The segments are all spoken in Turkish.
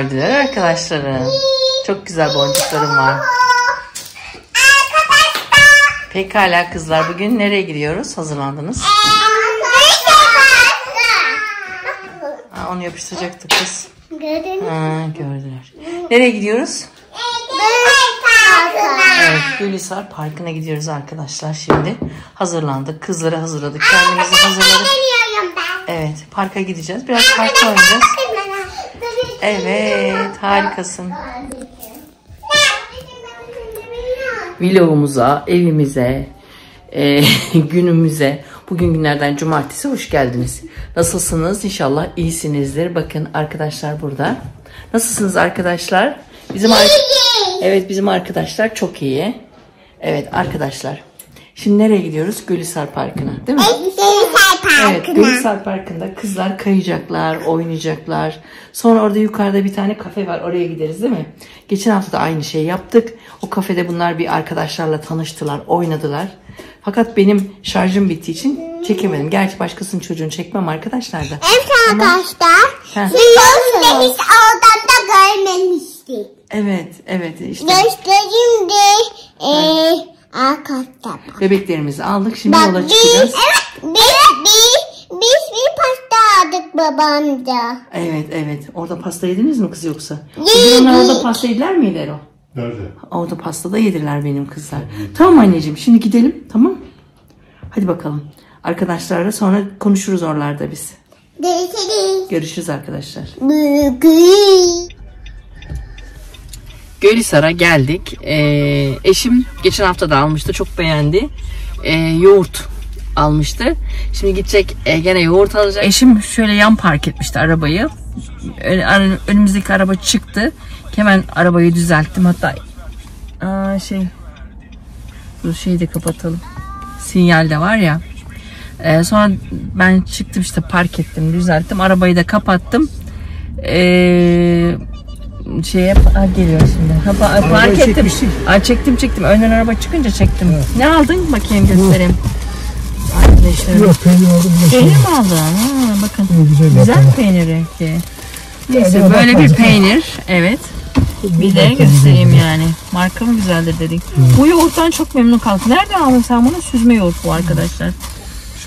Gördüler arkadaşlarım. Çok güzel boncuklarım var. Pekala kızlar bugün nereye gidiyoruz? Hazırlandınız. Aa, onu yapıştıracaktık kız. Ha, gördüler. Nereye gidiyoruz? Evet, Gülhisar Parkı'na gidiyoruz arkadaşlar şimdi. Hazırlandık. Kızları hazırladık. Kendimizi hazırladık. Evet, parka gideceğiz. Biraz parkta oynayacağız. Evet, harikasın. Vlogumuza, evimize, e, günümüze, bugün günlerden cumartesi hoş geldiniz. Nasılsınız? İnşallah iyisinizdir. Bakın arkadaşlar burada. Nasılsınız arkadaşlar? Bizim ar- Evet bizim arkadaşlar çok iyi. Evet arkadaşlar. Şimdi nereye gidiyoruz? Gülhisar Parkı'na değil mi? Evet, Gülhisar Parkı'nda kızlar kayacaklar, oynayacaklar. Sonra orada yukarıda bir tane kafe var. Oraya gideriz değil mi? Geçen hafta da aynı şeyi yaptık. O kafede bunlar bir arkadaşlarla tanıştılar, oynadılar. Fakat benim şarjım bittiği için çekemedim. Gerçi başkasının çocuğunu çekmem arkadaşlar da. Evet arkadaşlar. Heh. Biliyorsunuz biz oradan da görmemiştik. Evet, evet işte. Göstereyim de eee arkadaşlar. Bebeklerimizi aldık. Şimdi Bak yola biz, çıkacağız. biz, biz, biz bir pasta aldık babamda. Evet, evet. Orada pasta yediniz mi kız yoksa? Yedik. Onlar orada pasta yediler miydi Erol? Nerede? Orada pasta da yediler benim kızlar. Tamam anneciğim şimdi gidelim tamam. Hadi bakalım. Arkadaşlarla sonra konuşuruz oralarda biz. Görüşürüz. Görüşürüz arkadaşlar. Bugün. Gölhisar'a geldik. Ee, eşim geçen hafta da almıştı. Çok beğendi. Ee, yoğurt almıştı. Şimdi gidecek e, gene yoğurt alacak. Eşim şöyle yan park etmişti arabayı. Ön- ön- önümüzdeki araba çıktı. Hemen arabayı düzelttim. Hatta aa, şey dur şeyi de kapatalım. Sinyal de var ya. Ee, sonra ben çıktım işte park ettim, düzelttim. Arabayı da kapattım. Ee, şeye ha, geliyor şimdi. Ha, pa- park ettim. çekmişsin. Aa, çektim çektim. Önden araba çıkınca çektim. Ne aldın? Bakayım göstereyim. Arkadaşlarım. Yok peynir aldım. şey. Peynir mi aldın? Ha, bakın. Güzel, Güzel bakalım. peynir rengi. Neyse Ya, böyle bir bakarız. peynir. Evet. Bir de göstereyim yani. Marka mı güzeldir dedik. Bu yoğurttan çok memnun kaldık. Nereden aldın sen bunu? Süzme yoğurt bu arkadaşlar.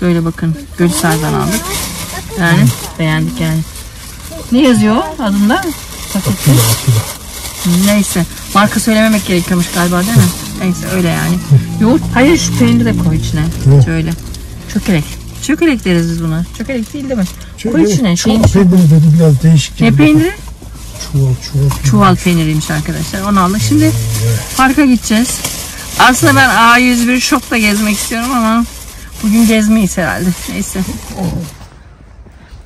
Şöyle bakın. Gülsar'dan aldık. Yani beğendik yani. Ne yazıyor adında? Pakette. Neyse. Marka söylememek gerekiyormuş galiba değil mi? Neyse öyle yani. Yoğurt. Hayır şu peyniri de koy içine. Şöyle. Çökelek. Çökelek deriz biz buna. Çökelek değil değil mi? Koy içine. Şeyin Çuval peyniri dedi biraz değişik. ne peyniri? Çuval çuval. Çuval peyniriymiş arkadaşlar. Onu aldık. Şimdi parka gideceğiz. Aslında ben A101 Shop'ta gezmek istiyorum ama bugün gezmeyiz herhalde. Neyse.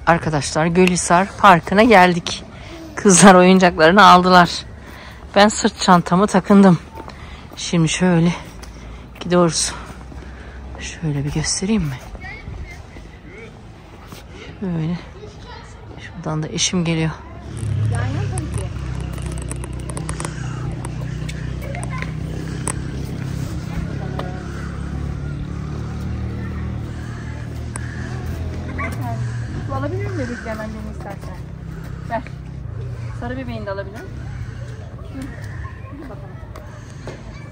Arkadaşlar Gölhisar Parkı'na geldik. Kızlar oyuncaklarını aldılar. Ben sırt çantamı takındım. Şimdi şöyle gidiyoruz. Şöyle bir göstereyim mi? Şöyle. Şuradan da eşim geliyor. Alabilir miyim bebeklerden birini istersen? Ver. Sarı bebeğini de alabilir.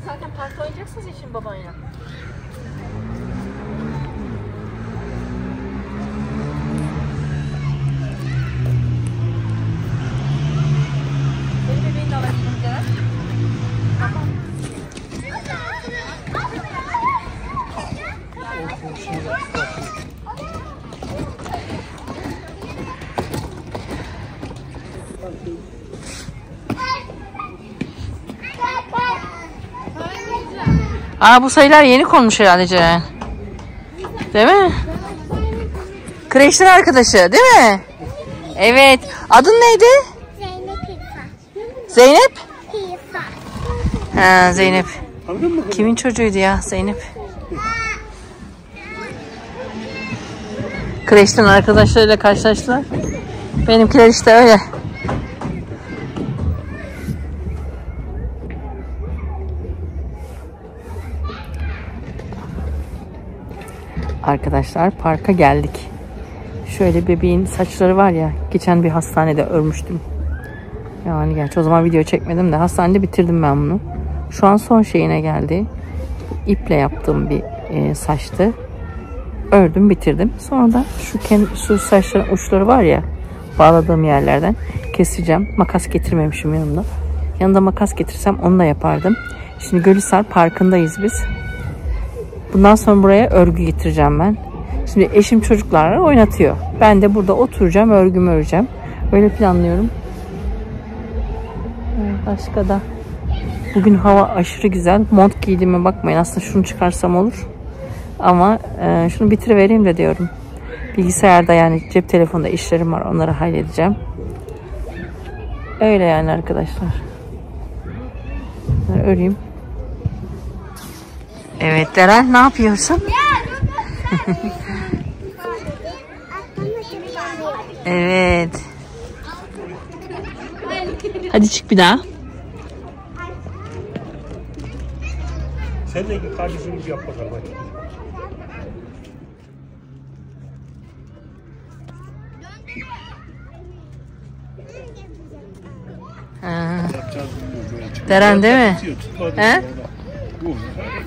Zaten parkta oynayacaksınız ya şimdi babanla. Aa bu sayılar yeni konmuş herhalde Ceren. Değil mi? Kreşten arkadaşı değil mi? Evet. Adın neydi? Zeynep İrfan. Zeynep? İrfan. Ha Zeynep. Kimin çocuğuydu ya Zeynep? Kreşten arkadaşlarıyla karşılaştılar. Benimkiler işte öyle. Arkadaşlar parka geldik. Şöyle bebeğin saçları var ya geçen bir hastanede örmüştüm. Yani gerçi o zaman video çekmedim de hastanede bitirdim ben bunu. Şu an son şeyine geldi. İple yaptığım bir e, saçtı. Ördüm bitirdim. Sonra da şu, ken, şu saçların uçları var ya bağladığım yerlerden keseceğim. Makas getirmemişim yanımda. Yanında makas getirsem onu da yapardım. Şimdi Gölhisar Parkı'ndayız biz. Bundan sonra buraya örgü getireceğim ben. Şimdi eşim çocuklarla oynatıyor. Ben de burada oturacağım, örgümü öreceğim. Öyle planlıyorum. Ee, Başka da bugün hava aşırı güzel. Mont giydiğime bakmayın. Aslında şunu çıkarsam olur. Ama e, şunu bitirivereyim de diyorum. Bilgisayarda yani cep telefonunda işlerim var. Onları halledeceğim. Öyle yani arkadaşlar. Öreyim. Evet Deren ne yapıyorsun? Evet. Hadi çık bir daha. Sen de kardeşini bir yap bakalım hadi. Ha. Deren değil mi? Tutmadı. He? Bu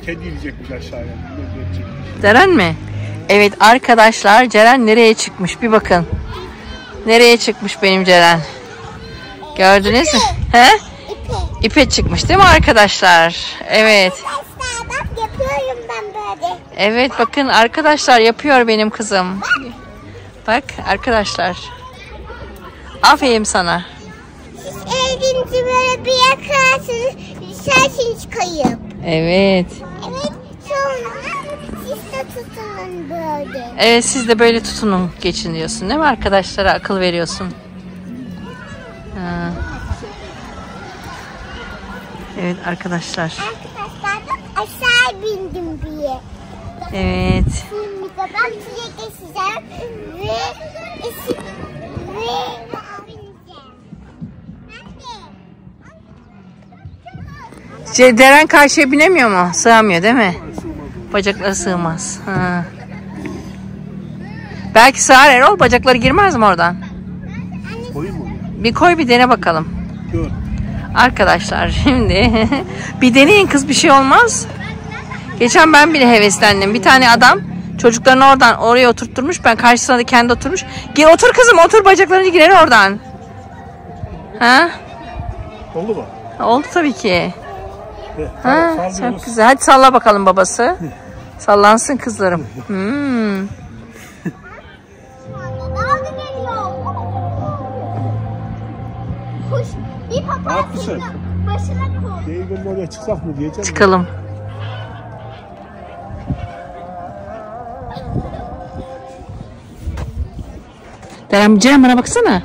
kedi yiyecekmiş aşağıya. Ceren mi? Evet arkadaşlar Ceren nereye çıkmış bir bakın. Nereye çıkmış benim Ceren? Gördünüz mü? He? İpi. İpe çıkmış değil mi arkadaşlar? Evet. Arkadaşlar bak yapıyorum ben böyle. Evet bakın arkadaşlar yapıyor benim kızım. Bak arkadaşlar. Aferin sana. Elinizi böyle bir yakarsınız. Düşersiniz kayıp. Evet. Evet sonra siz de tutunun böyle. Evet siz de böyle tutunun geçin diyorsun değil mi arkadaşlara akıl veriyorsun. Ha. Evet arkadaşlar. Arkadaşlar aşağı bindim diye. Evet. Şimdi ben size geçeceğim ve ve Deren karşıya binemiyor mu? Sığamıyor değil mi? Bacakları sığmaz. Ha. Belki sığar Erol. Bacakları girmez mi oradan? Bir koy bir dene bakalım. Arkadaşlar şimdi bir deneyin kız bir şey olmaz. Geçen ben bile heveslendim. Bir tane adam çocuklarını oradan oraya oturtturmuş. Ben karşısına da kendi oturmuş. Gir otur kızım otur bacaklarını girer oradan. Ha? Oldu mu? Oldu tabii ki. Ha, sal- çok güzel. Hadi salla bakalım babası. Sallansın kızlarım. Hmm. Dalga geliyor. Kuş bir Ne papağan yaptın sen? senin başına koy. Değirmenin oraya çıksak mı diyeceğim. Çıkalım. Ceren, Ceren bana baksana.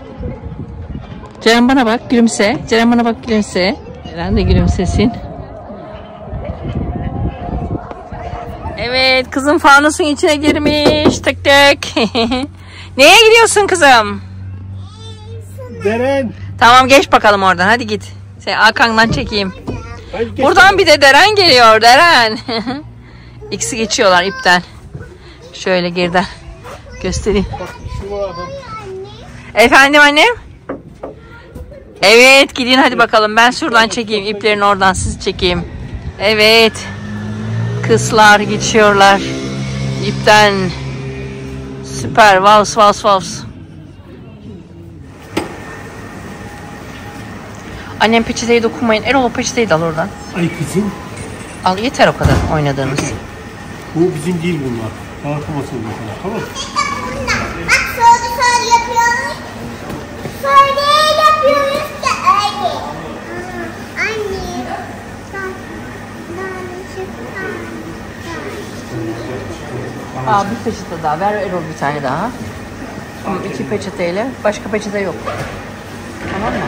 Ceren bana bak gülümse. Ceren bana bak gülümse. Ceren de gülümsesin. Evet kızım fanusun içine girmiş. Tık tık. Neye gidiyorsun kızım? Deren. Tamam geç bakalım oradan hadi git. Sen arkandan çekeyim. Hadi geç. Buradan bir de Deren geliyor Deren. İkisi geçiyorlar ipten. Şöyle geriden göstereyim. Bak şu var adam. Efendim annem? Evet gidin hadi bakalım. Ben şuradan çekeyim. iplerin oradan sizi çekeyim. Evet. Kızlar geçiyorlar. İpten. Süper. Vals vals vals. Annem peçeteyi dokunmayın. Erol peçeteyi de al oradan. Ay kızım. Al yeter o kadar oynadığınız. Bu bizim değil bunlar. Dağıtmasın mesela. Tamam mı? Bak şöyle şöyle yapıyoruz. Şöyle yapıyoruz da öyle. Aa, Anne. Bak, ben Aa bir peçete daha. Ver Erol bir tane daha. Tamam iki peçeteyle. Başka peçete yok. Tamam mı?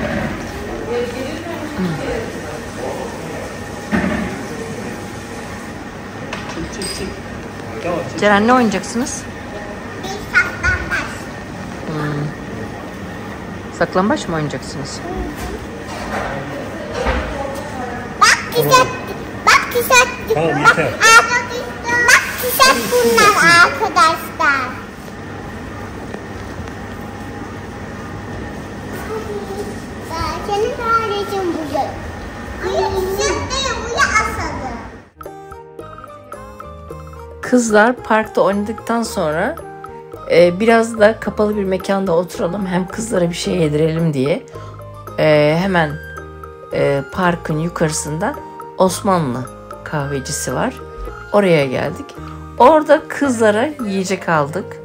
Ceren ne oynayacaksınız? Bir saklanmaz. Saklambaç mı oynayacaksınız? Bak güzel. Bak güzel. Tamam, yeter. Bak güzel bunlar arkadaşlar. Kızlar parkta oynadıktan sonra e, biraz da kapalı bir mekanda oturalım. Hem kızlara bir şey yedirelim diye. E, hemen e, parkın yukarısında Osmanlı kahvecisi var. Oraya geldik. Orada kızlara yiyecek aldık.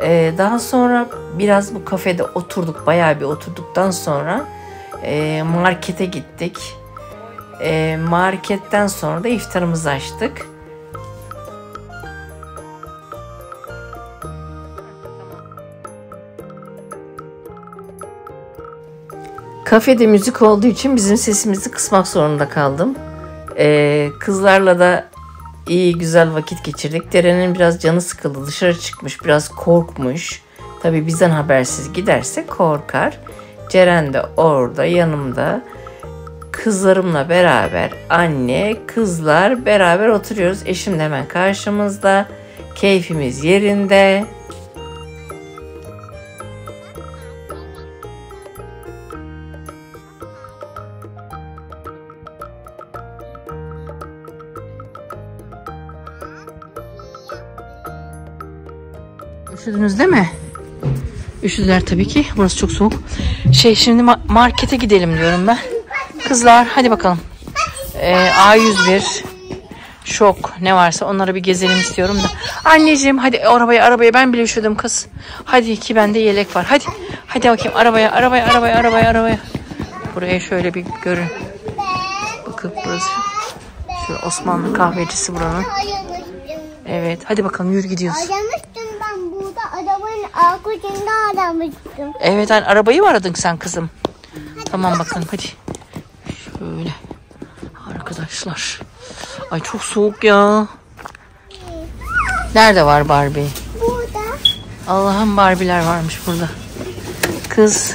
E, daha sonra biraz bu kafede oturduk. Bayağı bir oturduktan sonra e, markete gittik. E, marketten sonra da iftarımızı açtık. Kafede müzik olduğu için bizim sesimizi kısmak zorunda kaldım. Ee, kızlarla da iyi güzel vakit geçirdik. Deren'in biraz canı sıkıldı. Dışarı çıkmış. Biraz korkmuş. Tabii bizden habersiz giderse korkar. Ceren de orada yanımda. Kızlarımla beraber anne, kızlar beraber oturuyoruz. Eşim de hemen karşımızda. Keyfimiz yerinde. Üşüdünüz değil mi? Üşüdüler tabii ki. Burası çok soğuk. Şey şimdi ma- markete gidelim diyorum ben. Kızlar hadi bakalım. Ee, A101 şok ne varsa onları bir gezelim istiyorum da. Anneciğim hadi arabaya arabaya ben bile üşüdüm kız. Hadi ki bende yelek var. Hadi hadi bakayım arabaya arabaya arabaya arabaya arabaya. Buraya şöyle bir görün. Bakın burası. Şu Osmanlı kahvecisi buranın. Evet hadi bakalım yürü gidiyoruz. Arkasında aramıştım. Evet hani arabayı mı aradın sen kızım? Tamam bakın hadi. Şöyle. Arkadaşlar. Ay çok soğuk ya. Nerede var Barbie? Burada. Allah'ım Barbie'ler varmış burada. Kız.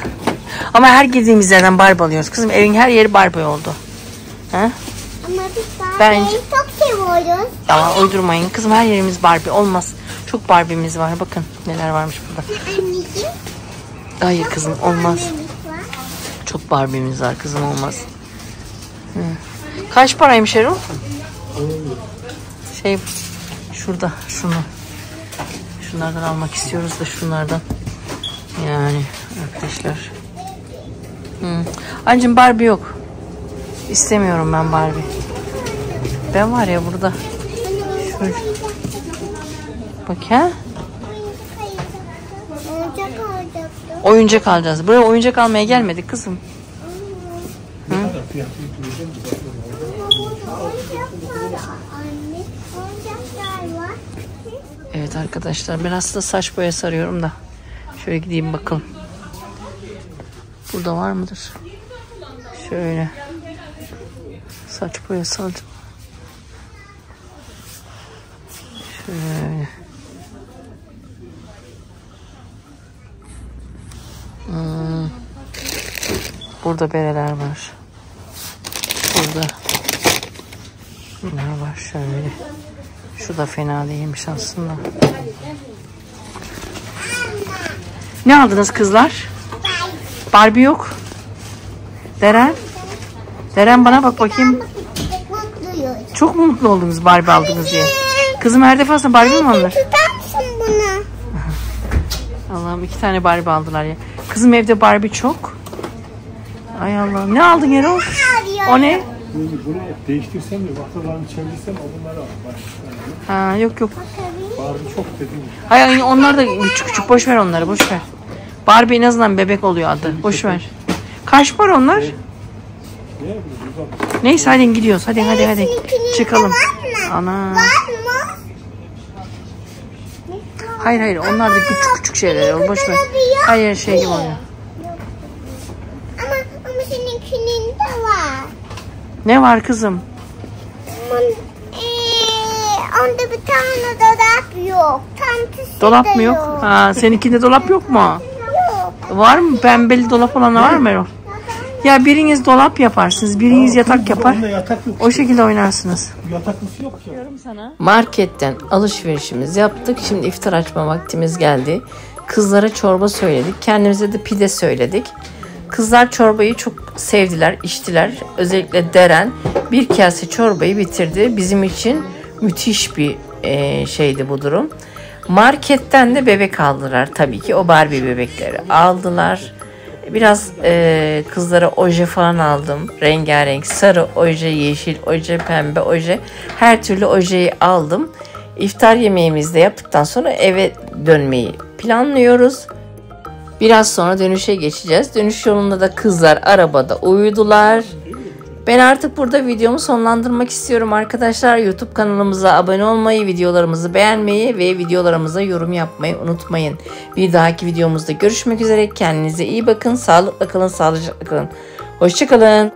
Ama her girdiğimiz yerden Barbie alıyoruz. Kızım evin her yeri Barbie oldu. Ha? Ama biz daha Bence- çok seviyoruz. Ya uydurmayın. Kızım her yerimiz Barbie. Olmaz. Çok Barbie'miz var. Bakın neler varmış burada. Hayır kızım olmaz. Çok Barbie'miz var kızım olmaz. Kaç paraymış Erol? Şey şurada şunu. Şunlardan almak istiyoruz da şunlardan. Yani arkadaşlar. Hı. Anneciğim Barbie yok. İstemiyorum ben Barbie. Ben var ya burada. Şöyle. Bak ha. Oyuncak alacaktım. Oyuncak alacağız. Buraya oyuncak almaya gelmedik kızım. Var. Evet arkadaşlar ben aslında saç boya sarıyorum da. Şöyle gideyim bakalım. Burada var mıdır? Şöyle. Saç boyası alacağım. Şöyle. Burada bereler var. Burada. Bunlar var şöyle. Şu da fena değilmiş aslında. Ne aldınız kızlar? Barbie yok. Deren? Deren bana bak bakayım. Çok mu mutlu oldunuz Barbie aldınız diye? Kızım her defasında Barbie mi bunu? Allah'ım iki tane Barbie aldılar ya. Kızım evde Barbie çok. Ay Allah'ım. Ne aldın Erol? O ne? Bunu, değiştirsem de vaktalarını çevirsem o bunları al. Ha, yok yok. Barbie çok dediğim. Hayır hayır, onlar da küçük küçük. Boş ver onları boş ver. Barbie en azından bebek oluyor adı. Boş ver. Kaç para onlar? Neyse hadi gidiyoruz. Hadi hadi hadi. Çıkalım. Ana. Var mı? Hayır hayır onlar da küçük küçük şeyler. Boş ver. Hayır şey gibi oluyor. Ama, ama seninkinin de var. Ne var kızım? Ee, onda bir tane dolap yok. Tantisi Dolap mı yok? Ha, seninkinde dolap yok mu? Yok. Var mı? Pembeli dolap olan var mı Erol? Ya biriniz dolap yaparsınız, biriniz yatak yapar. Yatak yok. O şekilde oynarsınız. Yataklısı yok ya. Marketten alışverişimizi yaptık. Şimdi iftar açma vaktimiz geldi. Kızlara çorba söyledik. Kendimize de pide söyledik. Kızlar çorbayı çok sevdiler, içtiler. Özellikle Deren bir kase çorbayı bitirdi. Bizim için müthiş bir e, şeydi bu durum. Marketten de bebek aldılar tabii ki. O Barbie bebekleri aldılar. Biraz e, kızlara oje falan aldım. Rengarenk sarı oje, yeşil oje, pembe oje. Her türlü ojeyi aldım. İftar yemeğimizi de yaptıktan sonra eve dönmeyi planlıyoruz. Biraz sonra dönüşe geçeceğiz. Dönüş yolunda da kızlar arabada uyudular. Ben artık burada videomu sonlandırmak istiyorum arkadaşlar. YouTube kanalımıza abone olmayı, videolarımızı beğenmeyi ve videolarımıza yorum yapmayı unutmayın. Bir dahaki videomuzda görüşmek üzere. Kendinize iyi bakın. Sağlıkla kalın, sağlıcakla kalın. Hoşçakalın.